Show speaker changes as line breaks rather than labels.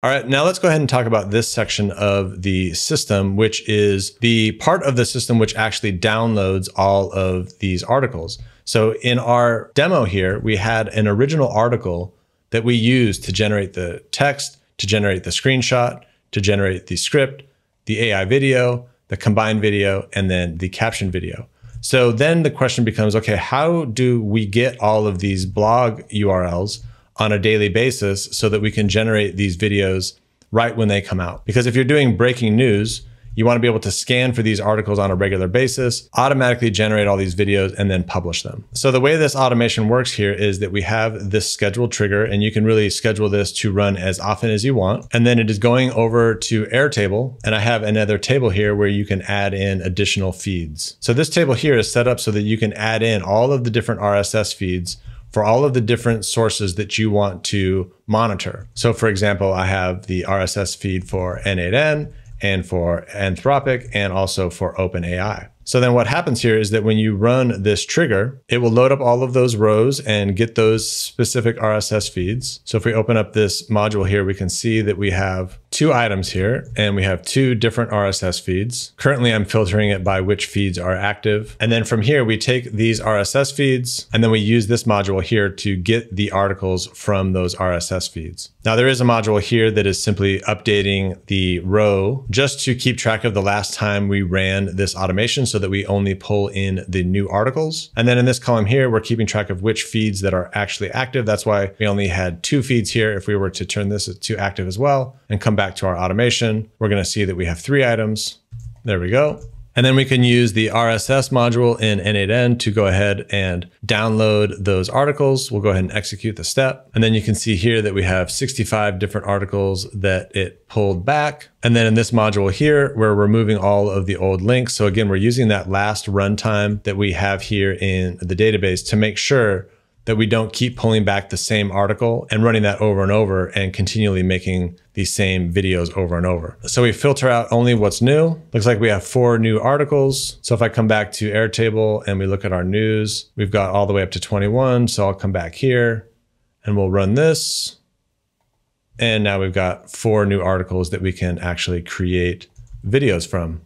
All right, now let's go ahead and talk about this section of the system, which is the part of the system which actually downloads all of these articles. So in our demo here, we had an original article that we used to generate the text, to generate the screenshot, to generate the script, the AI video, the combined video, and then the caption video. So then the question becomes, okay, how do we get all of these blog URLs on a daily basis so that we can generate these videos right when they come out. Because if you're doing breaking news, you want to be able to scan for these articles on a regular basis, automatically generate all these videos, and then publish them. So the way this automation works here is that we have this schedule trigger, and you can really schedule this to run as often as you want. And then it is going over to Airtable, and I have another table here where you can add in additional feeds. So this table here is set up so that you can add in all of the different RSS feeds for all of the different sources that you want to monitor. So for example, I have the RSS feed for N8N and for Anthropic and also for OpenAI. So then what happens here is that when you run this trigger, it will load up all of those rows and get those specific RSS feeds. So if we open up this module here, we can see that we have two items here and we have two different RSS feeds. Currently, I'm filtering it by which feeds are active. And then from here, we take these RSS feeds and then we use this module here to get the articles from those RSS feeds. Now there is a module here that is simply updating the row just to keep track of the last time we ran this automation so that we only pull in the new articles. And then in this column here, we're keeping track of which feeds that are actually active. That's why we only had two feeds here. If we were to turn this to active as well and come back to our automation, we're going to see that we have three items. There we go. And then we can use the RSS module in N8N to go ahead and download those articles. We'll go ahead and execute the step. And then you can see here that we have 65 different articles that it pulled back. And then in this module here, we're removing all of the old links. So again, we're using that last runtime that we have here in the database to make sure that we don't keep pulling back the same article and running that over and over and continually making these same videos over and over. So we filter out only what's new. Looks like we have four new articles. So if I come back to Airtable and we look at our news, we've got all the way up to 21. So I'll come back here and we'll run this. And now we've got four new articles that we can actually create videos from.